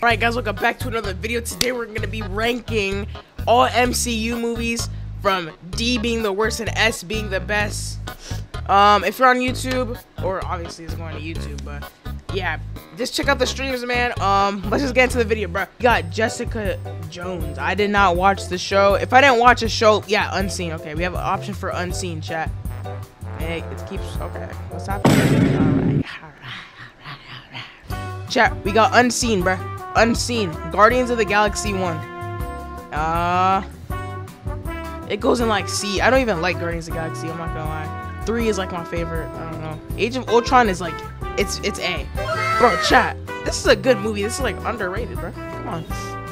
Alright guys, welcome back to another video. Today we're going to be ranking all MCU movies from D being the worst and S being the best. Um, if you're on YouTube, or obviously it's going to YouTube, but yeah, just check out the streams, man. Um, let's just get into the video, bro. We got Jessica Jones. I did not watch the show. If I didn't watch a show, yeah, unseen. Okay, we have an option for unseen, chat. Hey, it keeps, okay, what's happening? Alright, alright, alright, alright. Chat, we got unseen, bro. Unseen. Guardians of the Galaxy 1. Uh, it goes in like C. I don't even like Guardians of the Galaxy, I'm not gonna lie. 3 is like my favorite. I don't know. Age of Ultron is like, it's it's A. Bro, chat. This is a good movie. This is like underrated, bro. Come on.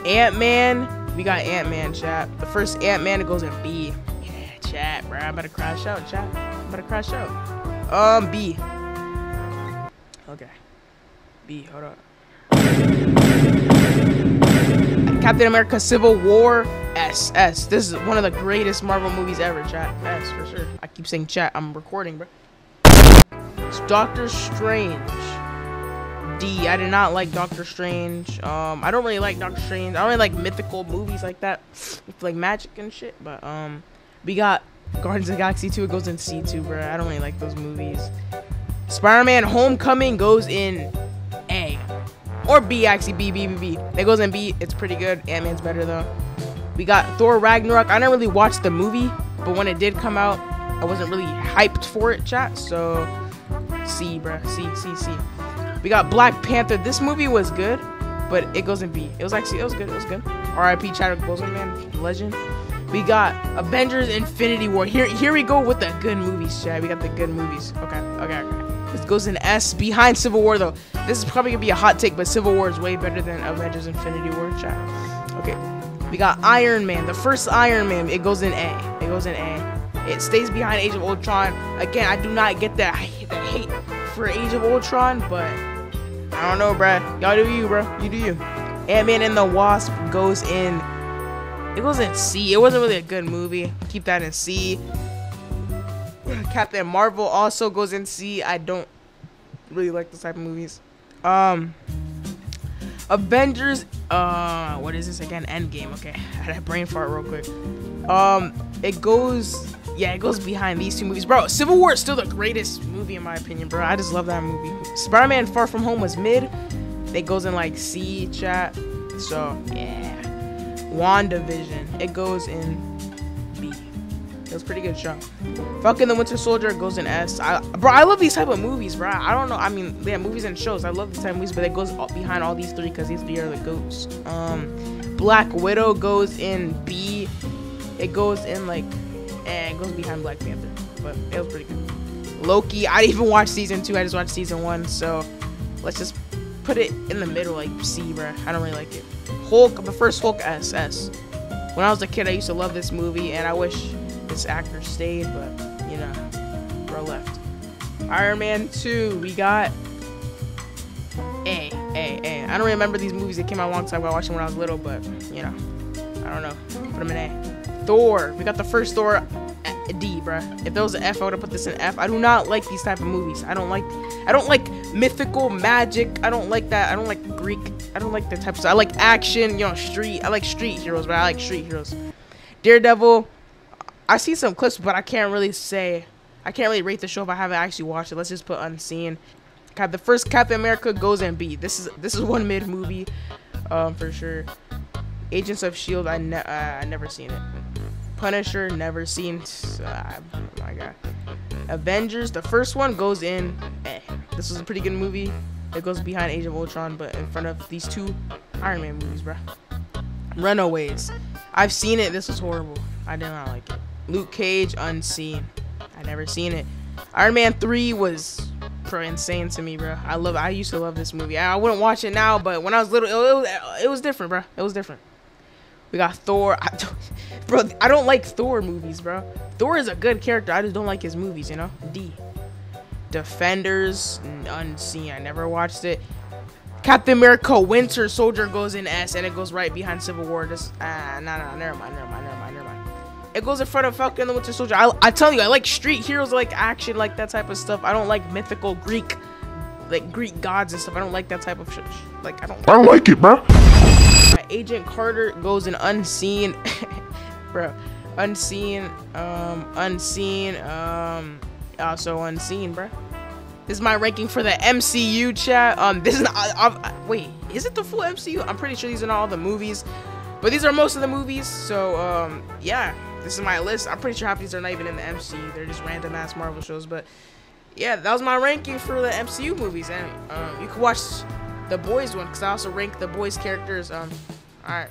Ant-Man. We got Ant-Man, chat. The first Ant-Man, it goes in B. Yeah, chat, bro. I'm about to crash out, chat. I'm about to crash out. Um, B. Okay. B, hold up. Captain America Civil War S S. This is one of the greatest Marvel movies ever, chat. S for sure. I keep saying chat. I'm recording, bro. It's Doctor Strange. D. I did not like Doctor Strange. Um, I don't really like Doctor Strange. I don't really like mythical movies like that, with like magic and shit. But um, we got Guardians of Galaxy 2. It goes in C2, bro. I don't really like those movies. Spider-Man Homecoming goes in. Or B, actually. B, B, B, B. It goes in B. It's pretty good. Ant-Man's better, though. We got Thor Ragnarok. I didn't really watch the movie, but when it did come out, I wasn't really hyped for it, chat. So, C, bruh. C, C, C. We got Black Panther. This movie was good, but it goes in B. It was actually, it was good. It was good. R.I.P. Chadwick Boseman, man. Legend. We got Avengers Infinity War. Here, here we go with the good movies, chat. We got the good movies. Okay, okay, okay. This goes in S behind Civil War though. This is probably gonna be a hot take, but Civil War is way better than Avengers Infinity War chat. Okay. We got Iron Man. The first Iron Man, it goes in A. It goes in A. It stays behind Age of Ultron. Again, I do not get that, hate for Age of Ultron, but I don't know, bruh. Y'all do you, bro. You do you. Ant-Man and the Wasp goes in. It goes in C. It wasn't really a good movie. Keep that in C. Captain Marvel also goes in C. I don't really like this type of movies. Um, Avengers. Uh, what is this again? Endgame. Okay, I had a brain fart real quick. Um, it goes. Yeah, it goes behind these two movies, bro. Civil War is still the greatest movie in my opinion, bro. I just love that movie. Spider-Man: Far From Home was mid. It goes in like C chat. So yeah. WandaVision. It goes in B. Was pretty good show. Fucking the Winter Soldier goes in S. I, bro, I love these type of movies, bro. I don't know. I mean, yeah, movies and shows. I love these type of movies, but it goes behind all these three because these three are the goats. Um, Black Widow goes in B. It goes in like, and it goes behind Black Panther, but it was pretty good. Loki. I didn't even watch season two. I just watched season one. So let's just put it in the middle, like C, bro. I don't really like it. Hulk. The first Hulk S S. When I was a kid, I used to love this movie, and I wish this actor stayed, but you know, bro left. Iron Man 2, we got A, A, A. I don't remember these movies that came out a long time ago. I watched them when I was little, but you know, I don't know. Put them in A. Thor, we got the first Thor uh, D, bruh. If there was an F, I would have put this in F. I do not like these type of movies. I don't like, I don't like mythical magic. I don't like that. I don't like Greek. I don't like the type of stuff. I like action, you know, street. I like street heroes, but I like street heroes. Daredevil, I see some clips, but I can't really say. I can't really rate the show if I haven't actually watched it. Let's just put unseen. God, the first Captain America goes in B. This is this is one mid movie, um, for sure. Agents of Shield, I ne uh, I never seen it. Punisher, never seen. Uh, oh my god. Avengers, the first one goes in. Eh. This was a pretty good movie. It goes behind Age of Ultron, but in front of these two Iron Man movies, bruh. Runaways. I've seen it. This was horrible. I did not like it. Luke Cage, unseen. I never seen it. Iron Man 3 was pro insane to me, bro. I love. I used to love this movie. I, I wouldn't watch it now, but when I was little, it, was, it was different, bro. It was different. We got Thor. I bro, I don't like Thor movies, bro. Thor is a good character. I just don't like his movies, you know? D. Defenders, unseen. I never watched it. Captain America Winter Soldier goes in S and it goes right behind Civil War. Just ah, no, no, mind, never mind, never mind, never mind. It goes in front of Falcon and the Winter Soldier. I, I tell you, I like street heroes, I like action, like that type of stuff. I don't like mythical Greek like Greek gods and stuff. I don't like that type of shit. Like I don't. I don't like it, bro. Agent Carter goes in unseen, bro. Unseen, um, unseen, um, also unseen, bro. This is my ranking for the MCU chat. Um, this is not. I, I, wait, is it the full MCU? I'm pretty sure these are not all the movies, but these are most of the movies. So, um, yeah, this is my list. I'm pretty sure half these are not even in the MCU. They're just random ass Marvel shows. But yeah, that was my ranking for the MCU movies, and um, you can watch the boys one because I also rank the boys characters. Um, all right.